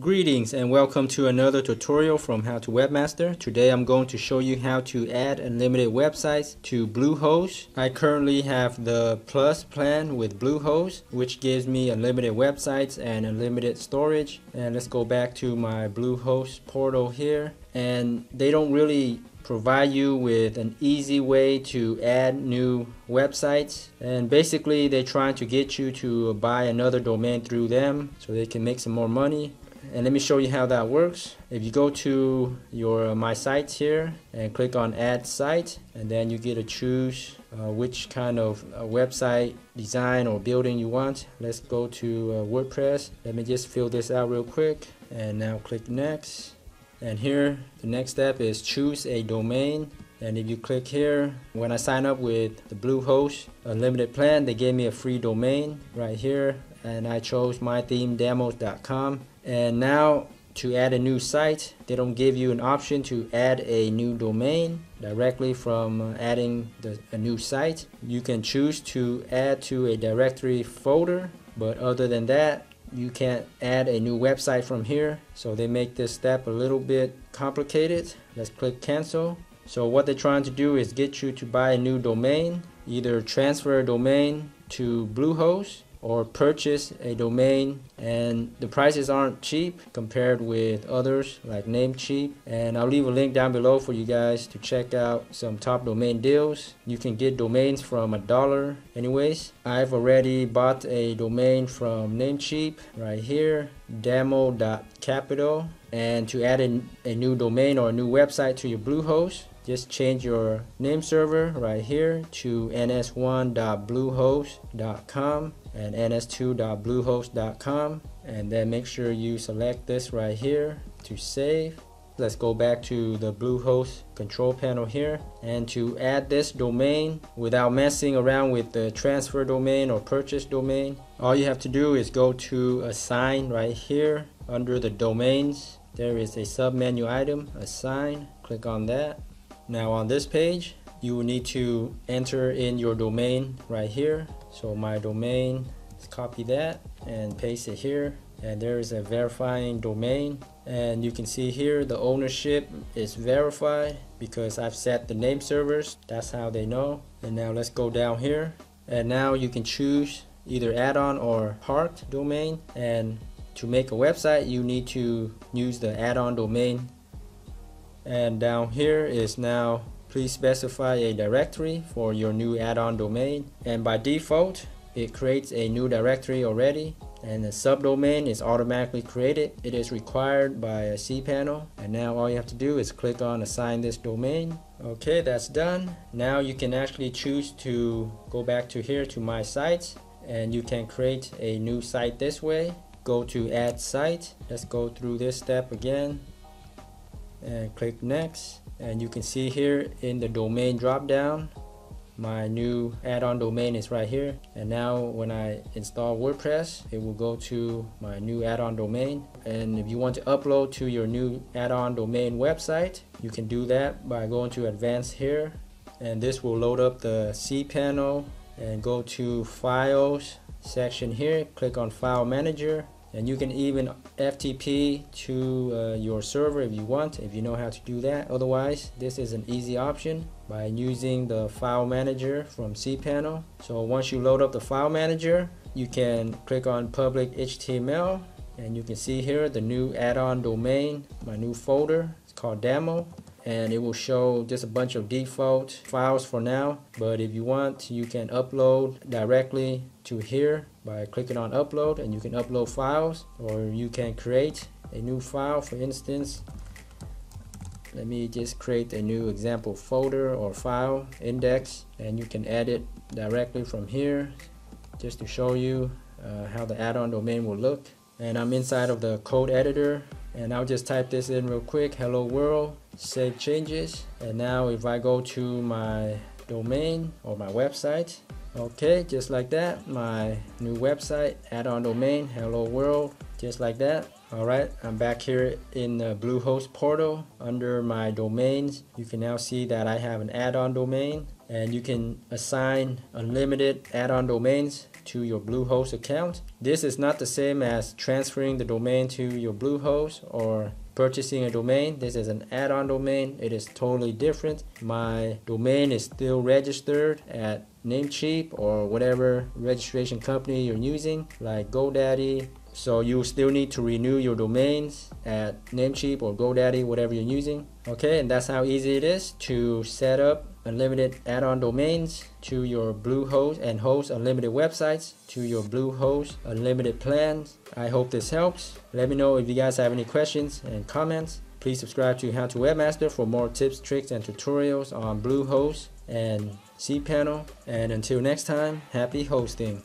Greetings and welcome to another tutorial from How to Webmaster. Today I'm going to show you how to add unlimited websites to Bluehost. I currently have the Plus plan with Bluehost which gives me unlimited websites and unlimited storage. And let's go back to my Bluehost portal here. And they don't really provide you with an easy way to add new websites and basically they're trying to get you to buy another domain through them so they can make some more money and let me show you how that works. If you go to your uh, my sites here and click on add site and then you get to choose uh, which kind of uh, website design or building you want. Let's go to uh, WordPress. Let me just fill this out real quick and now click next. And here the next step is choose a domain. And if you click here when I sign up with the Bluehost unlimited plan they gave me a free domain right here. And I chose mythemedemos.com and now to add a new site they don't give you an option to add a new domain directly from uh, adding the, a new site. You can choose to add to a directory folder but other than that you can't add a new website from here. So they make this step a little bit complicated. Let's click cancel. So what they're trying to do is get you to buy a new domain either transfer a domain to Bluehost or purchase a domain and the prices aren't cheap compared with others like Namecheap. And I'll leave a link down below for you guys to check out some top domain deals. You can get domains from a dollar anyways. I've already bought a domain from Namecheap right here demo.capital and to add a, a new domain or a new website to your Bluehost just change your name server right here to ns1.bluehost.com and ns2.bluehost.com and then make sure you select this right here to save. Let's go back to the Bluehost control panel here. And to add this domain without messing around with the transfer domain or purchase domain all you have to do is go to assign right here under the domains. There is a sub menu item assign. Click on that now on this page you will need to enter in your domain right here. So my domain copy that and paste it here. And there is a verifying domain. And you can see here the ownership is verified because I've set the name servers. That's how they know. And now let's go down here. And now you can choose either add-on or parked domain. And to make a website you need to use the add-on domain and down here is now Please specify a directory for your new add-on domain and by default it creates a new directory already and the subdomain is automatically created. It is required by a cPanel and now all you have to do is click on assign this domain. Okay that's done. Now you can actually choose to go back to here to my sites and you can create a new site this way. Go to add site. Let's go through this step again and click next. And you can see here in the domain drop down my new add-on domain is right here. And now when I install WordPress it will go to my new add-on domain. And if you want to upload to your new add-on domain website you can do that by going to advanced here. And this will load up the cPanel and go to files section here. Click on file manager and you can even FTP to uh, your server if you want if you know how to do that. Otherwise this is an easy option by using the file manager from cPanel. So once you load up the file manager you can click on public HTML and you can see here the new add-on domain my new folder. It's called demo and it will show just a bunch of default files for now. But if you want you can upload directly to here by clicking on upload and you can upload files or you can create a new file. For instance let me just create a new example folder or file index and you can add it directly from here just to show you uh, how the add-on domain will look. And I'm inside of the code editor and I'll just type this in real quick. Hello world. Save changes. And now if I go to my domain or my website okay just like that my new website add-on domain hello world just like that. Alright I'm back here in the Bluehost portal under my domains. You can now see that I have an add-on domain and you can assign unlimited add-on domains to your Bluehost account. This is not the same as transferring the domain to your Bluehost or purchasing a domain. This is an add-on domain. It is totally different. My domain is still registered at Namecheap or whatever registration company you're using like GoDaddy, so you still need to renew your domains at Namecheap or GoDaddy, whatever you're using. Okay, and that's how easy it is to set up unlimited add-on domains to your Bluehost and host unlimited websites to your Bluehost unlimited plans. I hope this helps. Let me know if you guys have any questions and comments. Please subscribe to How to Webmaster for more tips, tricks, and tutorials on Bluehost and cPanel. And until next time, happy hosting.